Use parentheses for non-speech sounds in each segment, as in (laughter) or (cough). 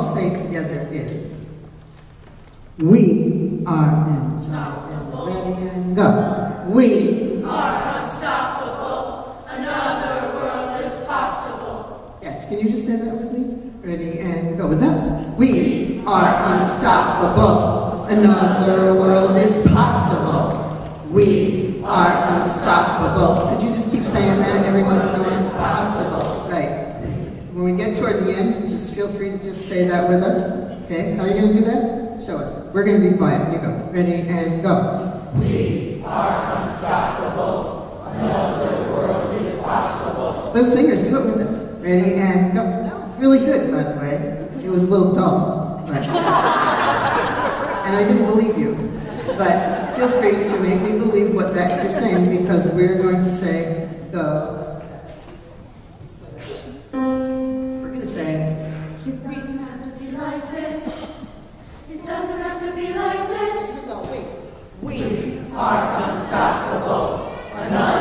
all say together is, "We are unstoppable." Ready and go. We are unstoppable. Another world is possible. Yes, can you just say that with me? Ready and go with us. We are unstoppable. Another world is possible. We are unstoppable. Could you just keep saying that every once in a while? Possible. We get toward the end, just feel free to just say that with us. Okay, how are you going to do that? Show us. We're going to be quiet. You go. Ready and go. We are unstoppable. Another world is possible. Those singers, do it with us. Ready and go. That was really good, by the way. It was a little dull, but (laughs) and I didn't believe you. But feel free to make me believe what that you're saying because we're going to say go. Like this. no wait. We are unstoppable. Another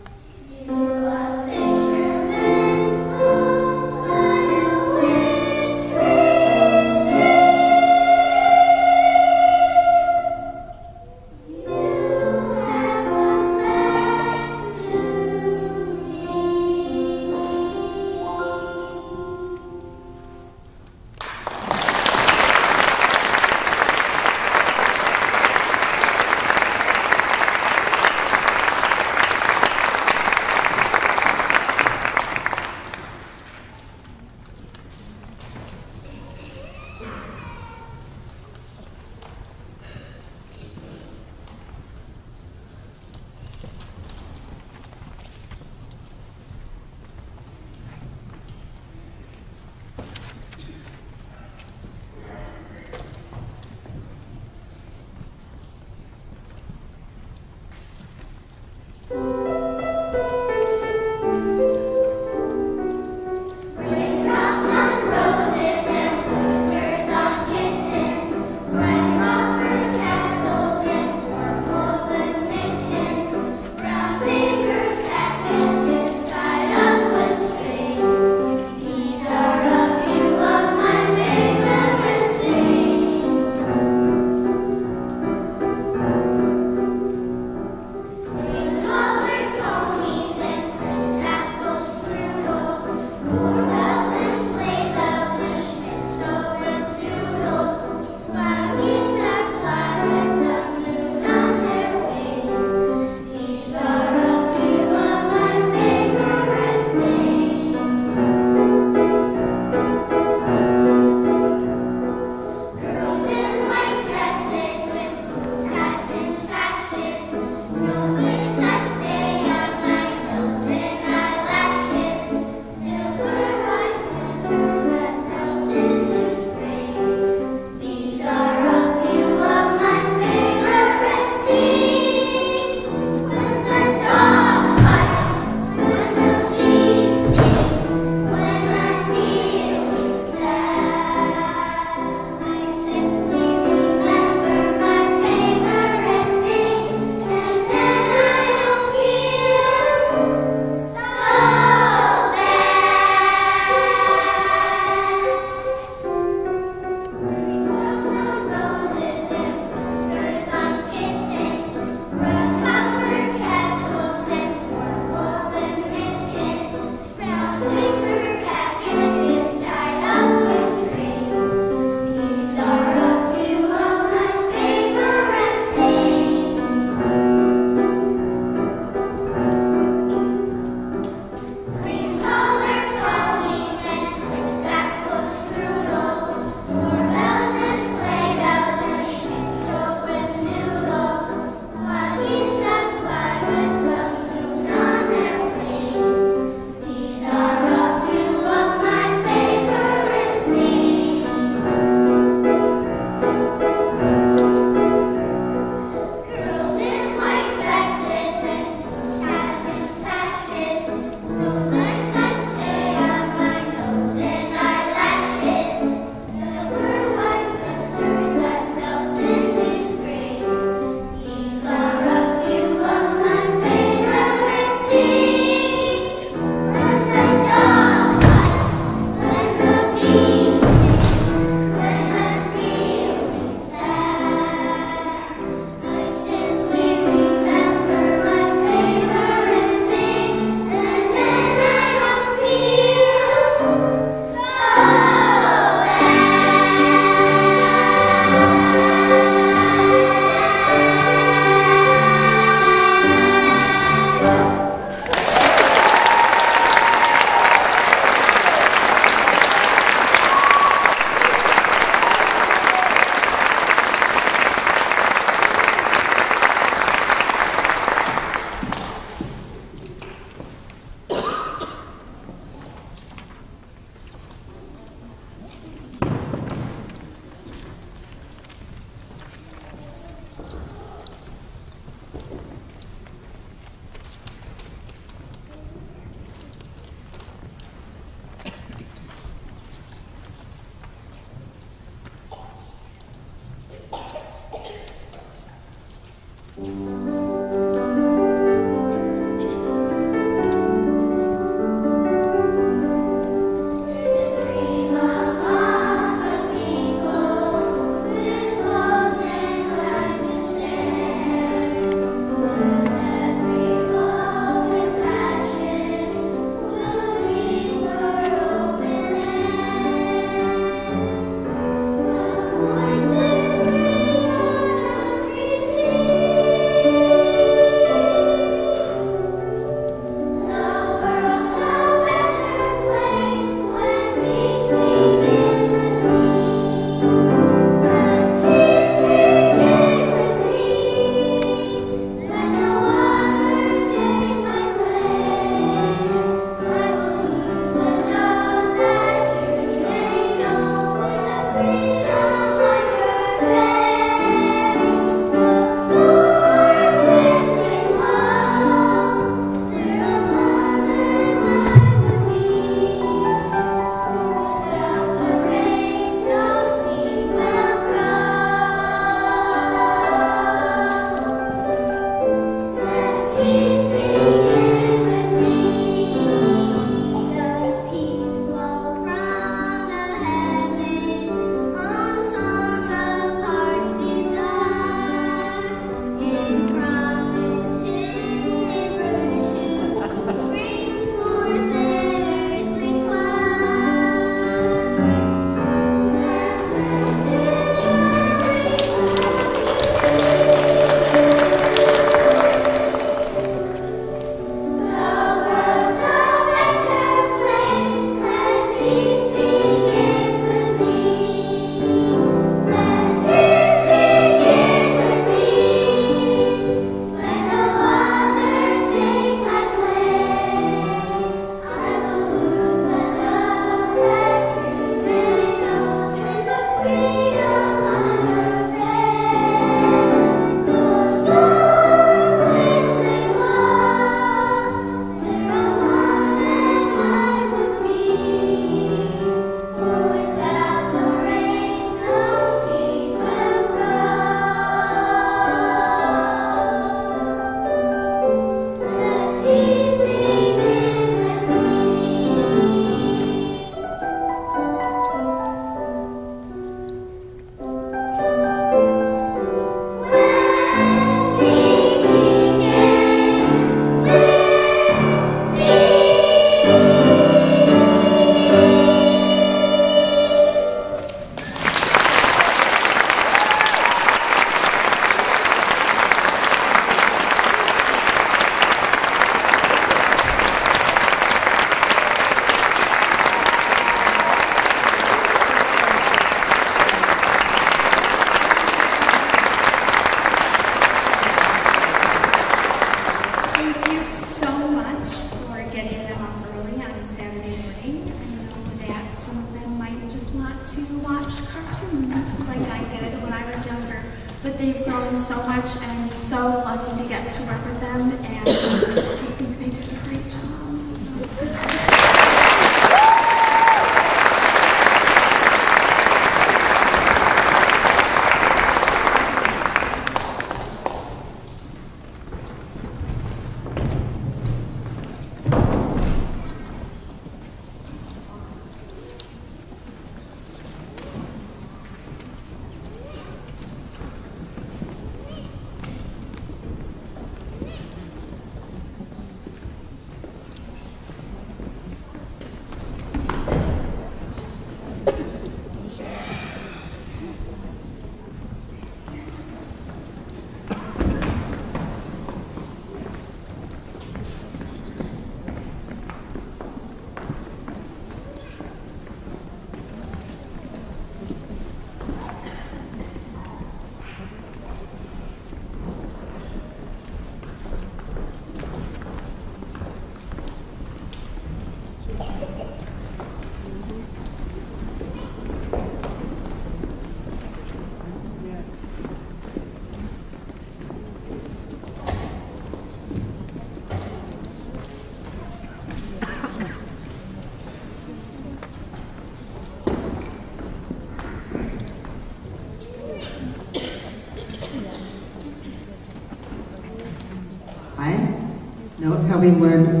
note how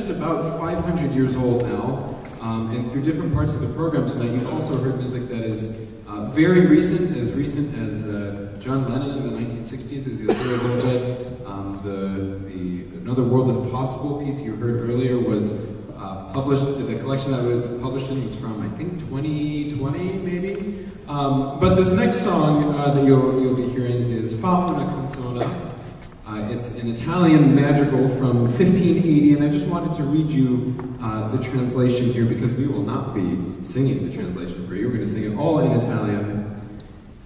just about 500 years old now. Um, and through different parts of the program tonight, you've also heard music that is uh, very recent, as recent as uh, John Lennon in the 1960s, as you'll hear a little bit. Um, the, the Another World is Possible piece you heard earlier was uh, published, the collection that was published in was from, I think, 2020, maybe? Um, but this next song uh, that you'll, you'll be hearing is Fa una canzone. Uh, it's an Italian madrigal from 1580, and I just wanted to read you uh, the translation here because we will not be singing the translation for you. We're going to sing it all in Italian.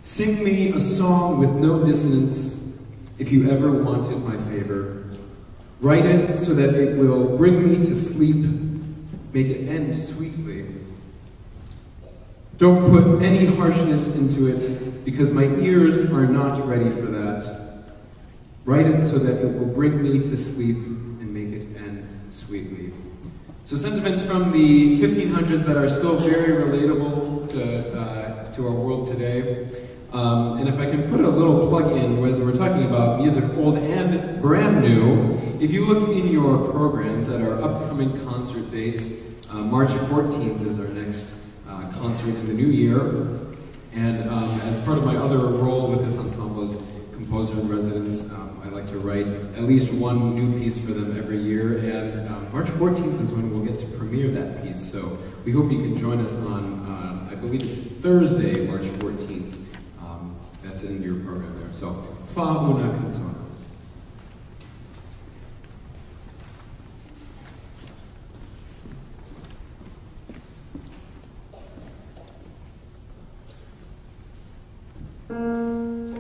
Sing me a song with no dissonance if you ever wanted my favor. Write it so that it will bring me to sleep, make it end sweetly. Don't put any harshness into it because my ears are not ready for that. Write it so that it will bring me to sleep and make it end sweetly. So sentiments from the 1500s that are still very relatable to, uh, to our world today. Um, and if I can put a little plug in, as we're talking about music old and brand new, if you look in your programs at our upcoming concert dates, uh, March 14th is our next uh, concert in the new year. And um, as part of my other role with this ensemble as composer in residence, um, I like to write at least one new piece for them every year. And um, March 14th is when we'll get to premiere that piece. So we hope you can join us on, uh, I believe it's Thursday, March 14th. Um, that's in your program there. So, Fa una. Senza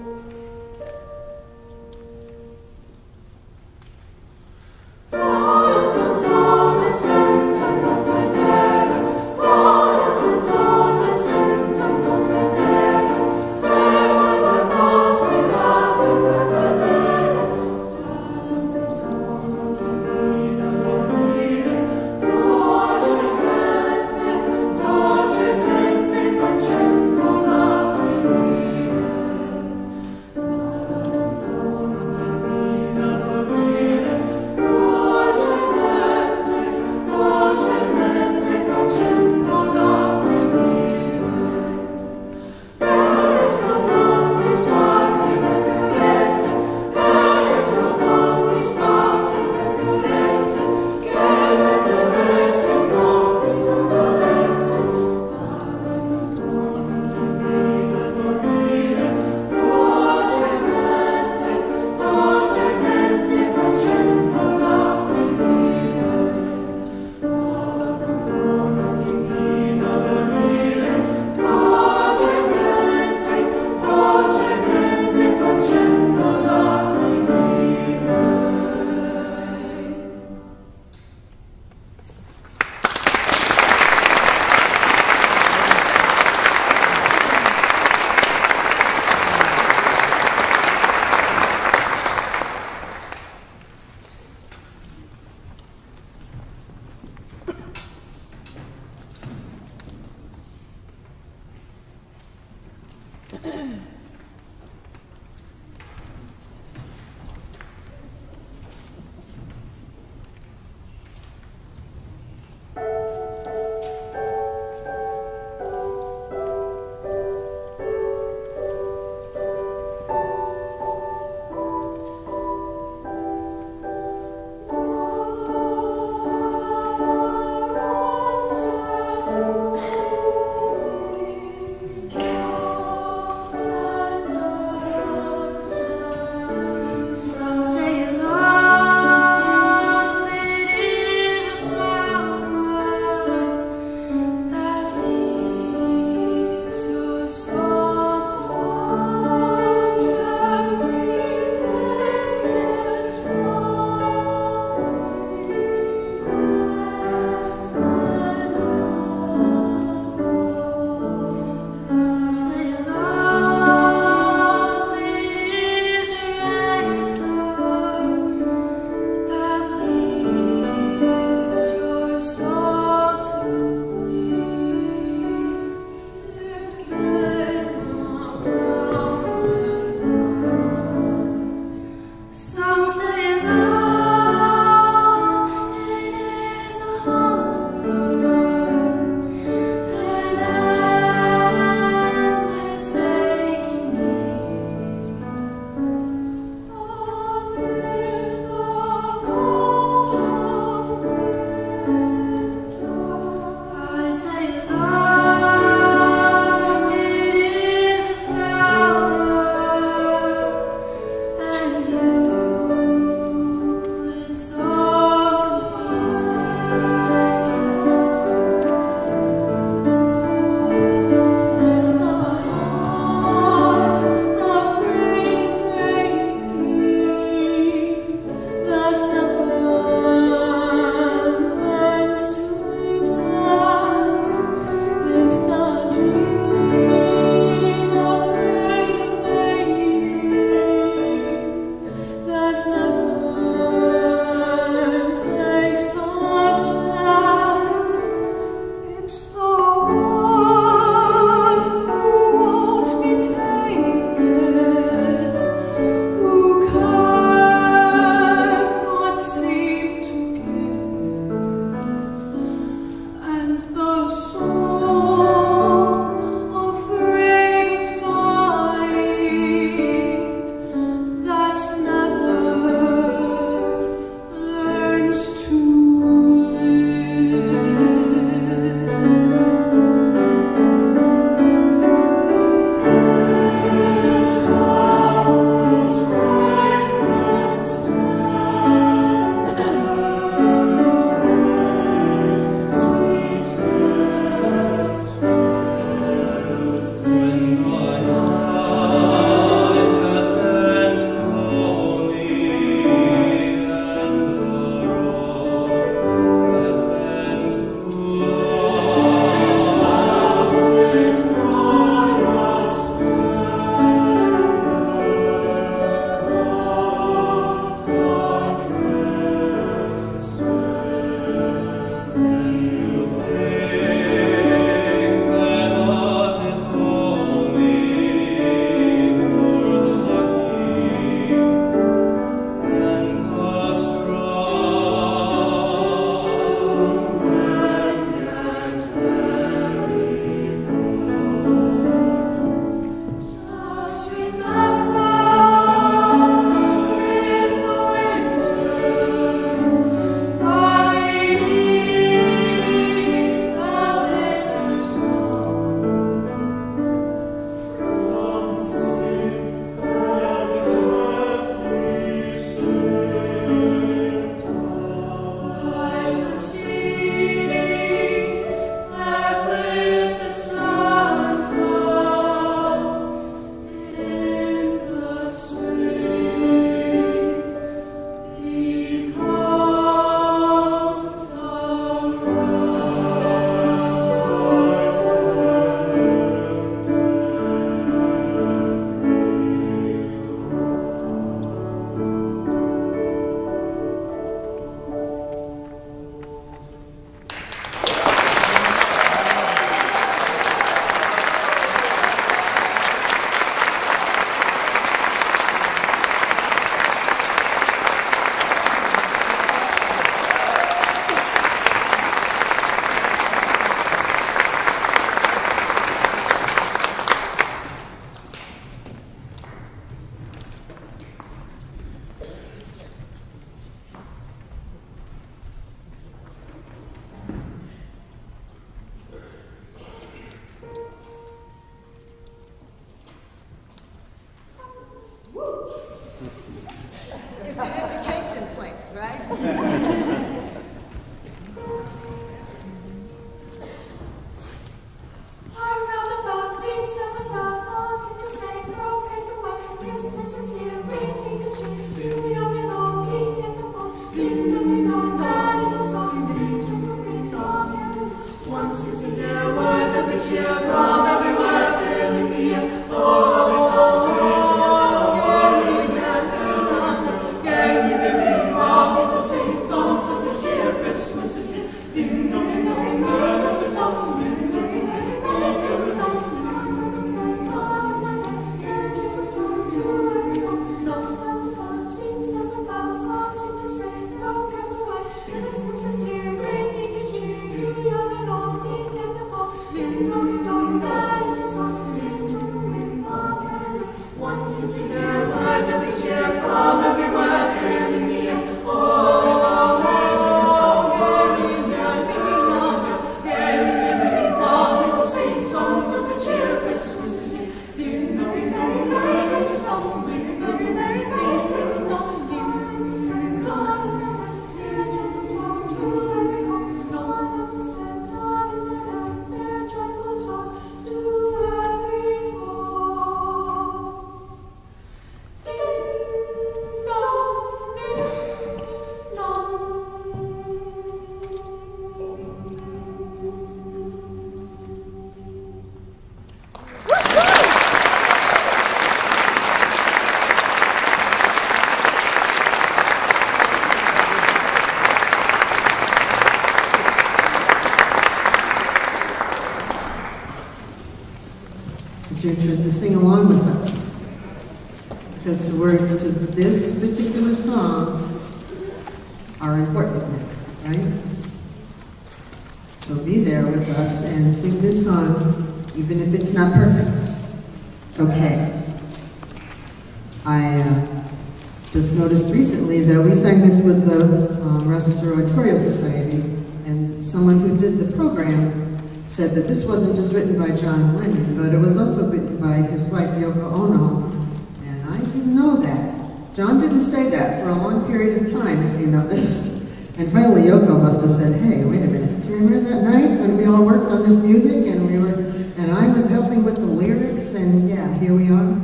And finally, Yoko must have said, hey, wait a minute, do you remember that night when we all worked on this music and we were, and I was helping with the lyrics and yeah, here we are.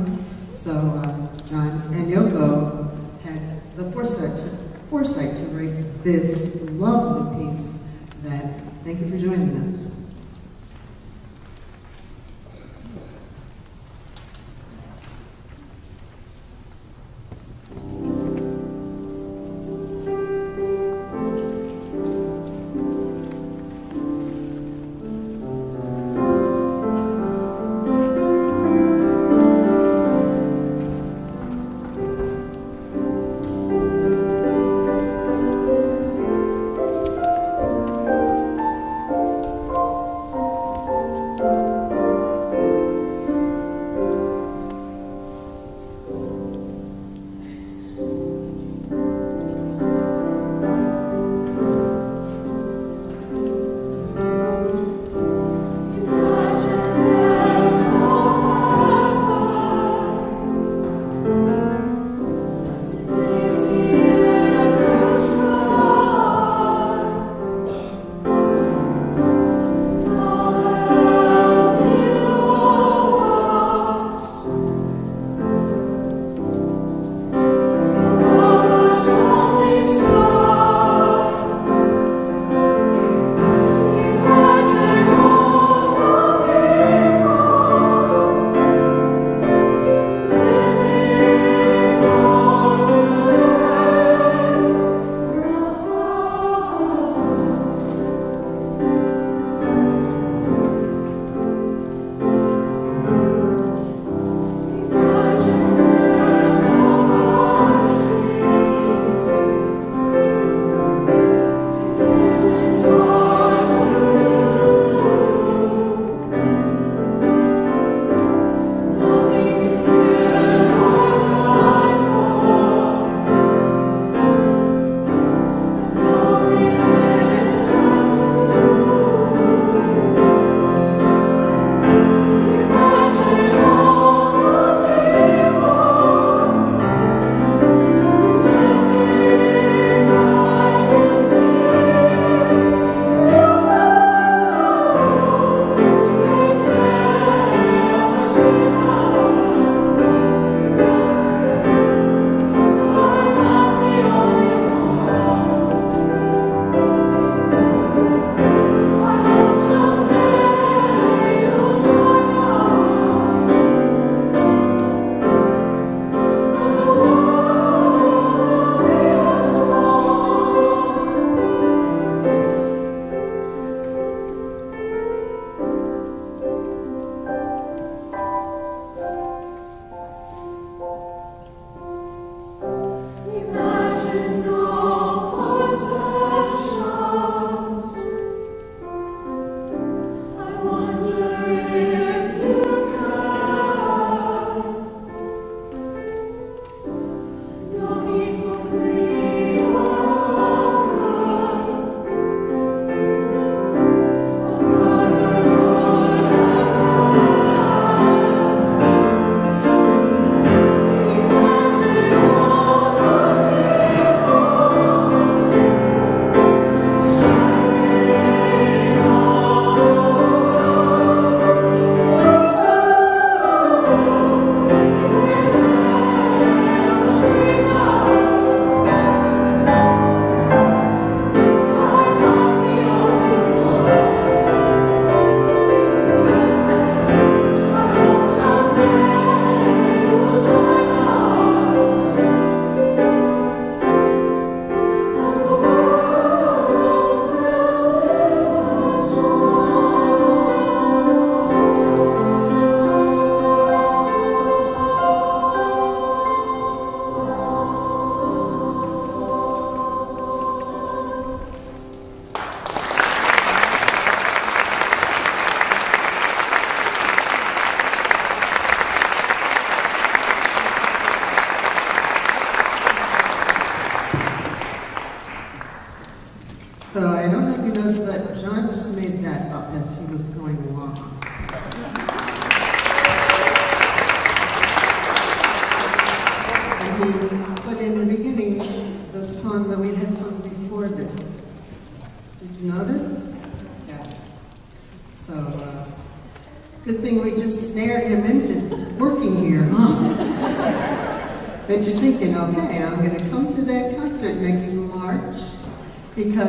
So uh, John and Yoko had the foresight to, foresight to write this lovely piece that, thank you for joining us.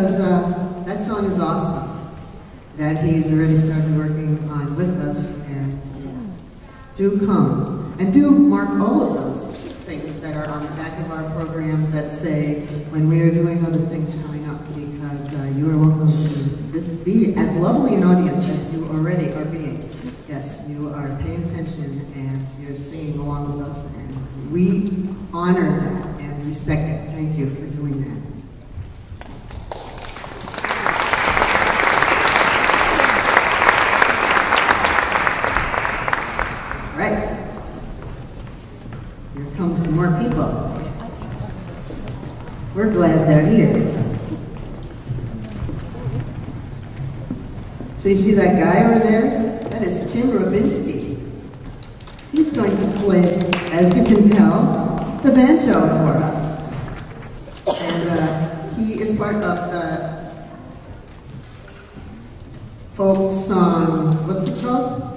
Because uh, that song is awesome. That he's already started working on with us, and do come and do mark all of those things that are on the back of our program that say when we are doing other things coming up because uh, you are welcome to this be as lovely an audience as you already are being. Yes, you are paying attention and you're singing along with us, and we honor that and respect it. Thank you for doing that. You see that guy over there? That is Tim Robinski. He's going to play, as you can tell, the banjo for us. And uh, he is part of the folk song, what's it called?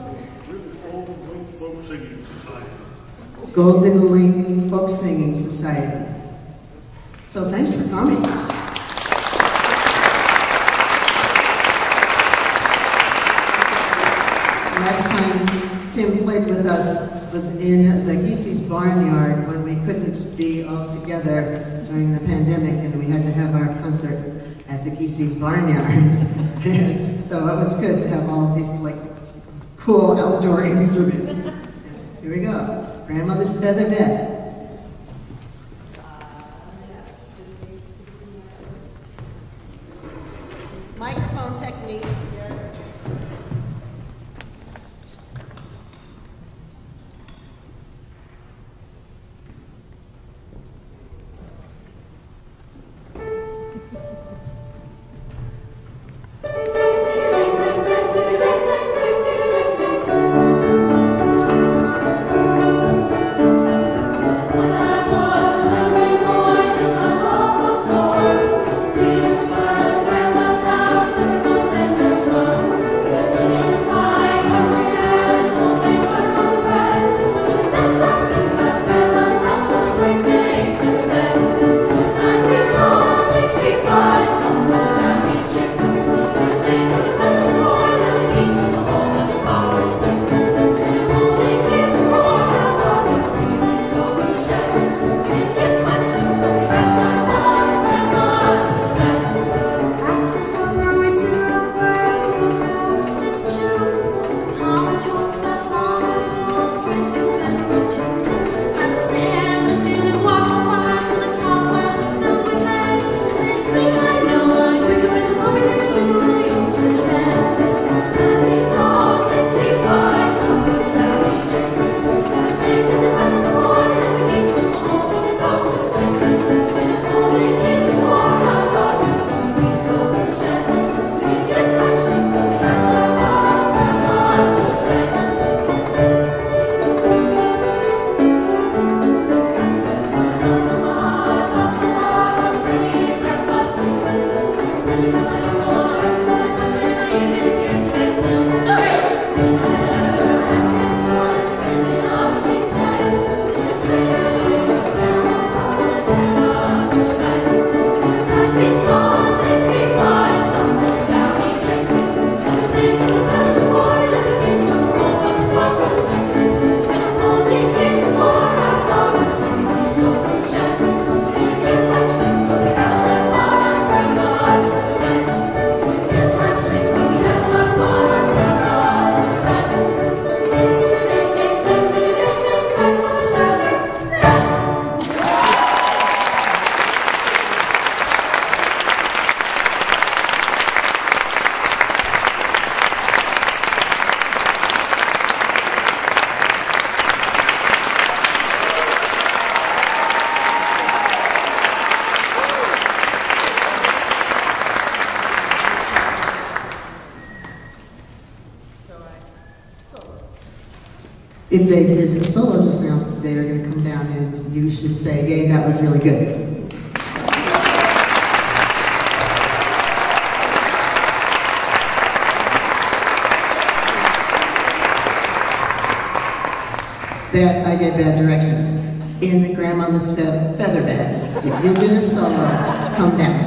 Golden Link Folk Singing Society. So thanks for coming. Last time Tim played with us was in the Giese's barnyard when we couldn't be all together during the pandemic and we had to have our concert at the Giese's barnyard. (laughs) So it was good to have all these like cool outdoor instruments. Here we go. Grandmother's feather bed. If they did a solo just now, they are going to come down and you should say, yay, that was really good. Bad, I gave bad directions. In grandmother's fe- feather bed, if you did a solo, come down.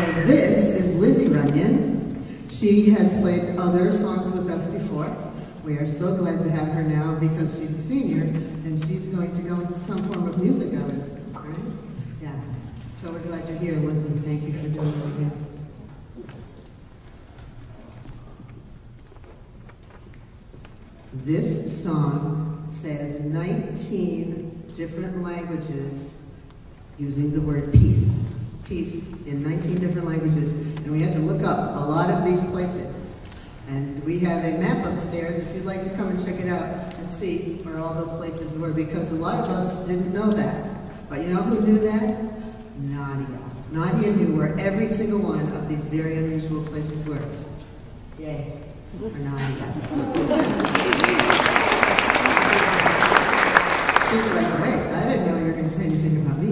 This is Lizzie Runyon. She has played other songs with us before. We are so glad to have her now because she's a senior and she's going to go into some form of music, was, right? Yeah. So we're glad you're here, Lizzie. Thank you for doing it again. This song says 19 different languages using the word peace. Peace in 19 different languages. And we have to look up a lot of these places. And we have a map upstairs if you'd like to come and check it out and see where all those places were because a lot of us didn't know that. But you know who knew that? Nadia. Nadia knew where every single one of these very unusual places were. Yay. For Nadia. She's like, wait, I didn't know you were going to say anything about me.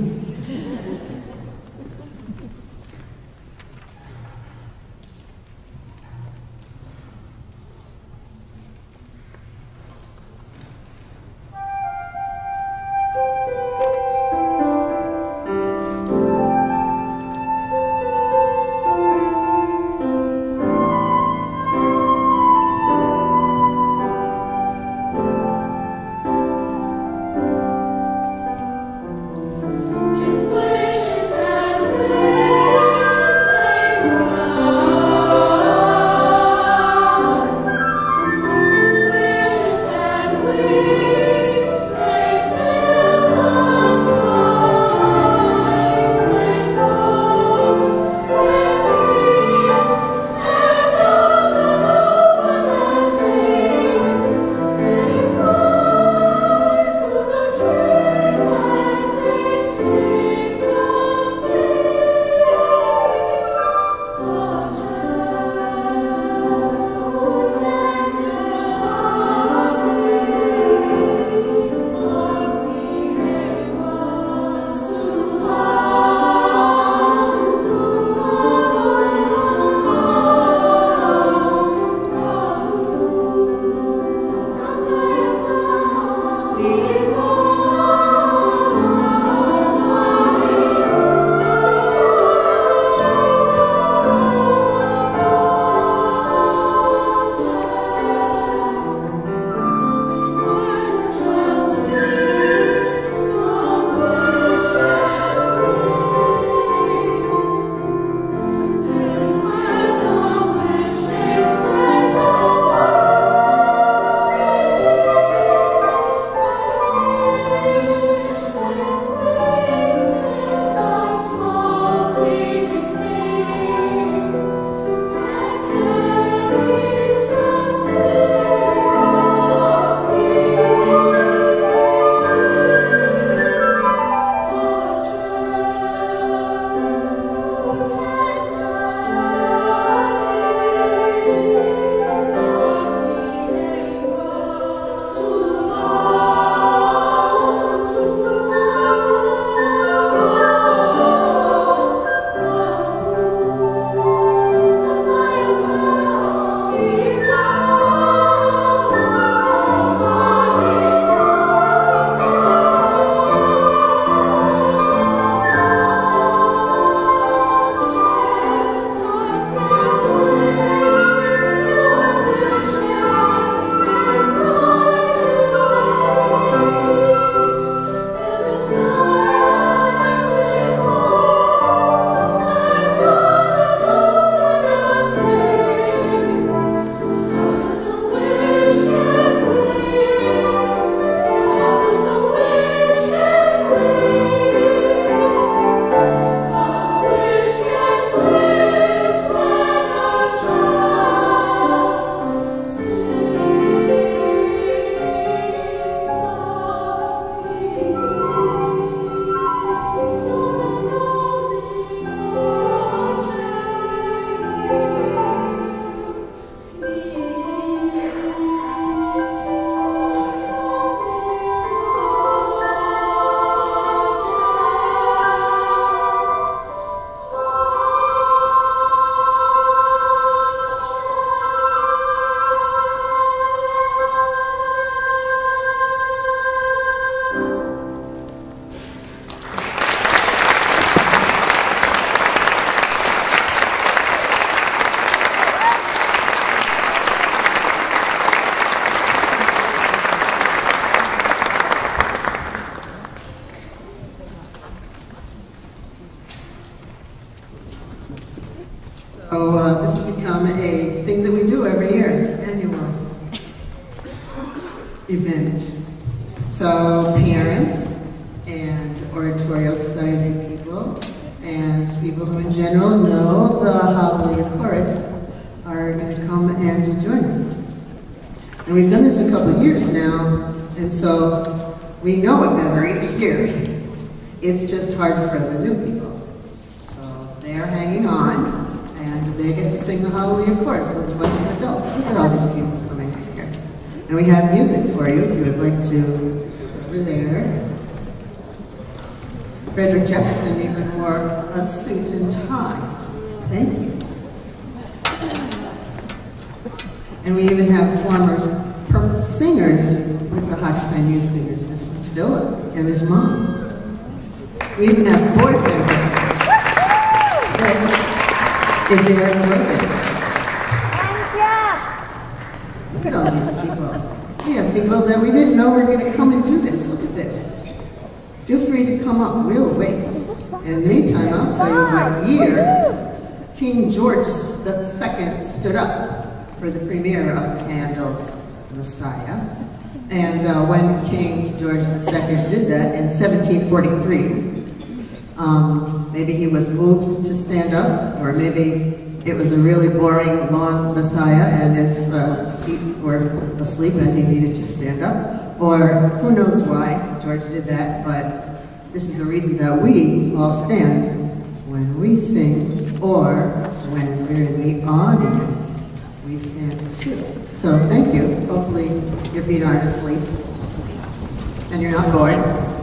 Event. So parents and oratorio society people and people who in general know the Hallelujah Chorus are going to come and join us. And we've done this a couple of years now, and so we know it better each year. It's just hard for the new people. So they are hanging on, and they get to sing the Hallelujah Chorus with a bunch of adults. Look at all these people. And we have music for you if you would like to. Over there. Frederick Jefferson even wore a suit and tie. Thank you. And we even have former singers with the Hochstein Youth Singers. This is Philip and his mom. We even have board members. This is Eric Logan. Look at all these people. We have people that we didn't know were going to come and do this. Look at this. Feel free to come up. We'll wait. And in the meantime, I'll tell you what year King George II stood up for the premiere of Handel's Messiah. And uh, when King George II did that in 1743, um, maybe he was moved to stand up, or maybe it was a really boring, long Messiah and his uh, feet were asleep and he needed to stand up. Or who knows why George did that, but this is the reason that we all stand when we sing or when we're in the audience. We stand too. So thank you. Hopefully your feet aren't asleep and you're not bored.